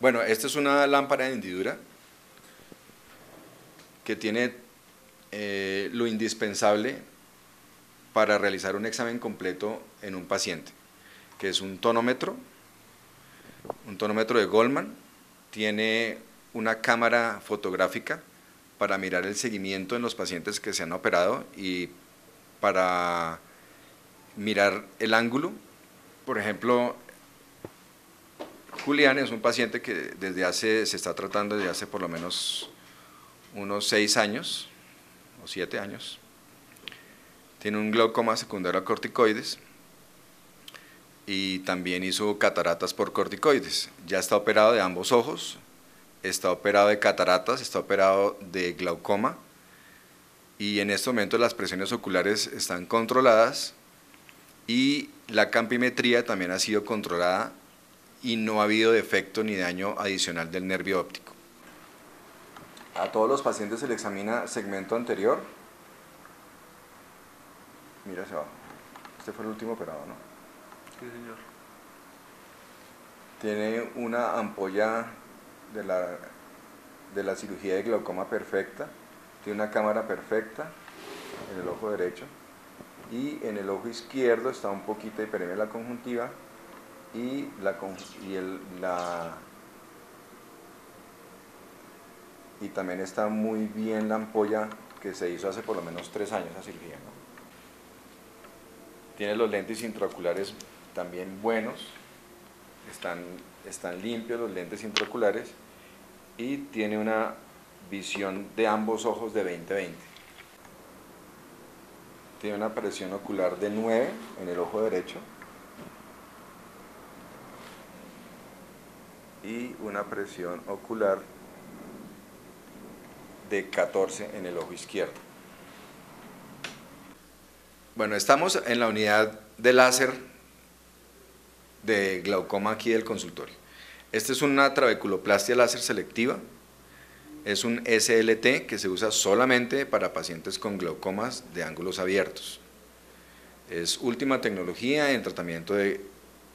Bueno, esta es una lámpara de hendidura que tiene eh, lo indispensable para realizar un examen completo en un paciente, que es un tonómetro, un tonómetro de Goldman, tiene una cámara fotográfica para mirar el seguimiento en los pacientes que se han operado y para mirar el ángulo. Por ejemplo, Julián es un paciente que desde hace, se está tratando desde hace por lo menos unos seis años o siete años. Tiene un glaucoma secundario a corticoides y también hizo cataratas por corticoides. Ya está operado de ambos ojos, está operado de cataratas, está operado de glaucoma y en este momento las presiones oculares están controladas y la campimetría también ha sido controlada y no ha habido defecto ni daño adicional del nervio óptico. A todos los pacientes se le examina segmento anterior. Mira hacia abajo. Este fue el último operado, ¿no? Sí, señor. Tiene una ampolla de la, de la cirugía de glaucoma perfecta. Tiene una cámara perfecta en el ojo derecho. Y en el ojo izquierdo está un poquito de la conjuntiva y, la, y, el, la, y también está muy bien la ampolla que se hizo hace por lo menos tres años la cirugía. Tiene los lentes intraoculares también buenos, están, están limpios los lentes intraoculares y tiene una visión de ambos ojos de 20-20. Tiene una presión ocular de 9 en el ojo derecho y una presión ocular de 14 en el ojo izquierdo. Bueno, estamos en la unidad de láser de glaucoma aquí del consultorio. Esta es una trabeculoplastia láser selectiva, es un SLT que se usa solamente para pacientes con glaucomas de ángulos abiertos. Es última tecnología en tratamiento de,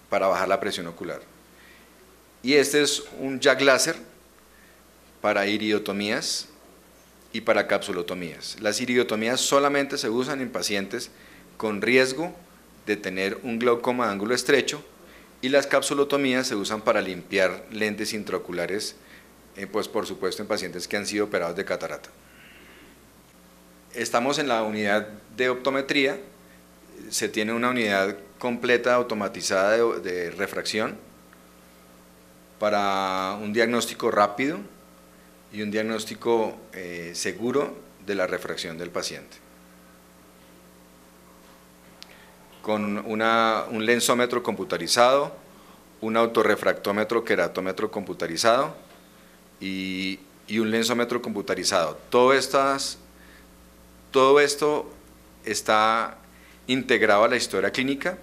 para bajar la presión ocular. Y este es un jack láser para iridotomías y para capsulotomías. Las iridotomías solamente se usan en pacientes con riesgo de tener un glaucoma de ángulo estrecho y las capsulotomías se usan para limpiar lentes intraoculares, eh, pues por supuesto en pacientes que han sido operados de catarata. Estamos en la unidad de optometría, se tiene una unidad completa automatizada de refracción, para un diagnóstico rápido y un diagnóstico eh, seguro de la refracción del paciente. Con un lensómetro computarizado, un autorrefractómetro queratómetro computarizado y, un lensómetro computarizado. Todo, estas, todo esto está integrado a la historia clínica.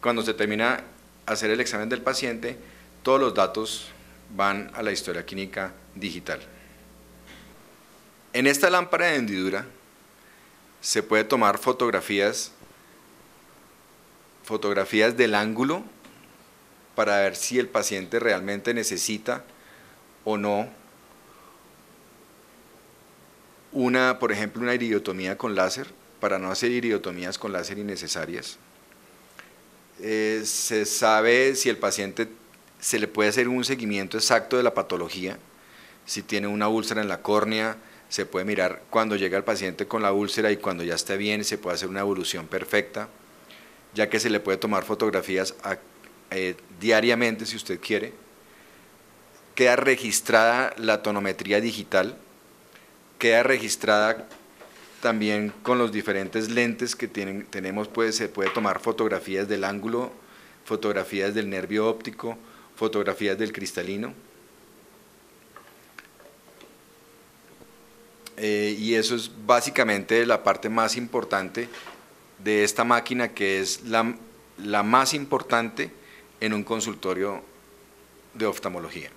Cuando se termina hacer el examen del paciente, todos los datos van a la historia clínica digital. En esta lámpara de hendidura se puede tomar fotografías, fotografías del ángulo para ver si el paciente realmente necesita o no una, por ejemplo, una iridotomía con láser, para no hacer iridotomías con láser innecesarias. Eh, se sabe si el paciente se le puede hacer un seguimiento exacto de la patología. Si tiene una úlcera en la córnea, se puede mirar cuando llega el paciente con la úlcera y cuando ya esté bien, se puede hacer una evolución perfecta, ya que se le puede tomar fotografías eh, diariamente si usted quiere. Queda registrada la tonometría digital, queda registrada también con los diferentes lentes que tienen, tenemos, pues, se puede tomar fotografías del ángulo, fotografías del nervio óptico, fotografías del cristalino. Eh, y eso es básicamente la parte más importante de esta máquina que es la, la más importante en un consultorio de oftalmología.